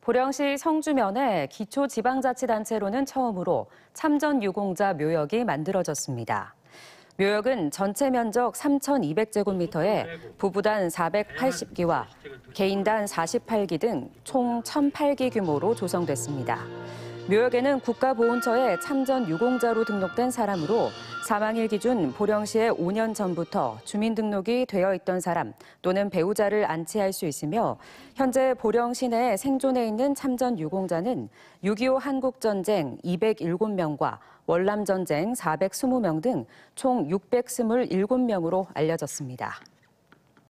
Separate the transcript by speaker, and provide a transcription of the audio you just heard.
Speaker 1: 보령시 성주면에 기초지방자치단체로는 처음으로 참전 유공자 묘역이 만들어졌습니다. 묘역은 전체 면적 3,200제곱미터에 부부단 480기와 개인단 48기 등 총 1,008기 규모로 조성됐습니다. 묘역에는 국가보훈처에 참전 유공자로 등록된 사람으로 사망일 기준 보령시에 5년 전부터 주민등록이 되어 있던 사람 또는 배우자를 안치할 수 있으며 현재 보령 시 내에 생존해 있는 참전 유공자는 6.25 한국전쟁 207명과 월남전쟁 420명 등 총 627명으로 알려졌습니다.